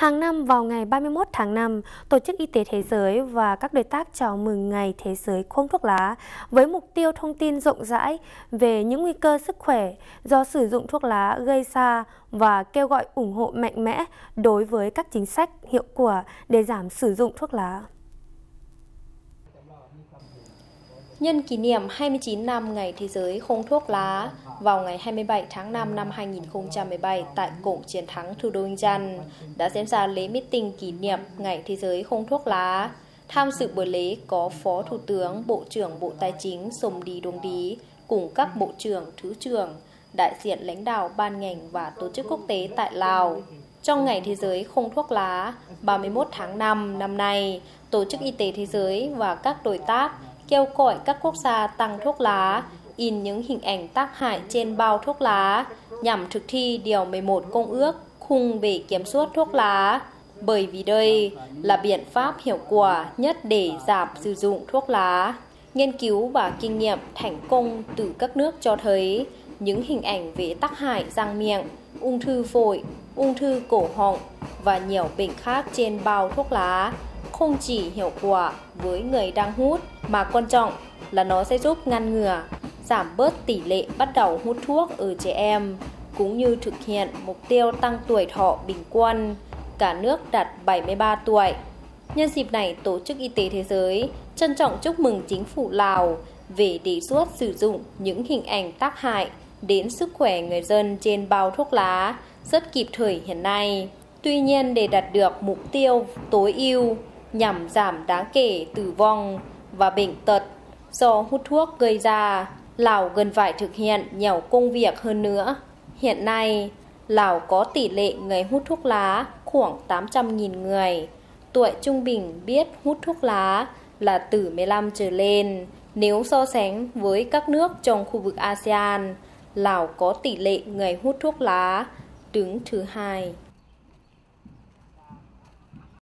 Hàng năm vào ngày 31 tháng 5, Tổ chức Y tế Thế giới và các đối tác chào mừng Ngày Thế giới không thuốc lá với mục tiêu thông tin rộng rãi về những nguy cơ sức khỏe do sử dụng thuốc lá gây ra và kêu gọi ủng hộ mạnh mẽ đối với các chính sách hiệu quả để giảm sử dụng thuốc lá. Nhân kỷ niệm 29 năm Ngày Thế giới không thuốc lá vào ngày 27 tháng 5 năm 2017 tại Cổng Chiến thắng thủ đô Incheon đã diễn ra lễ meeting kỷ niệm Ngày Thế giới không thuốc lá. Tham dự buổi lễ có Phó Thủ tướng, Bộ trưởng Bộ Tài chính Sùng Đi Đông Đí cùng các Bộ trưởng, Thứ trưởng, đại diện lãnh đạo ban ngành và tổ chức quốc tế tại Lào. Trong Ngày Thế giới không thuốc lá 31 tháng 5 năm nay, Tổ chức Y tế Thế giới và các đối tác kêu gọi các quốc gia tăng thuốc lá, in những hình ảnh tác hại trên bao thuốc lá nhằm thực thi Điều 11 Công ước khung về kiểm soát thuốc lá, bởi vì đây là biện pháp hiệu quả nhất để giảm sử dụng thuốc lá. Nghiên cứu và kinh nghiệm thành công từ các nước cho thấy những hình ảnh về tác hại răng miệng, ung thư phổi, ung thư cổ họng và nhiều bệnh khác trên bao thuốc lá không chỉ hiệu quả với người đang hút mà quan trọng là nó sẽ giúp ngăn ngừa, giảm bớt tỷ lệ bắt đầu hút thuốc ở trẻ em, cũng như thực hiện mục tiêu tăng tuổi thọ bình quân. Cả nước đạt 73 tuổi. Nhân dịp này, Tổ chức Y tế Thế giới trân trọng chúc mừng chính phủ Lào về đề xuất sử dụng những hình ảnh tác hại đến sức khỏe người dân trên bao thuốc lá rất kịp thời hiện nay. Tuy nhiên, để đạt được mục tiêu tối ưu nhằm giảm đáng kể tử vong và bệnh tật do hút thuốc gây ra. Lào gần phải thực hiện nhiều công việc hơn nữa. Hiện nay, Lào có tỷ lệ người hút thuốc lá khoảng 800.000 người. Tuổi trung bình biết hút thuốc lá là từ 15 trở lên. Nếu so sánh với các nước trong khu vực ASEAN, Lào có tỷ lệ người hút thuốc lá đứng thứ hai.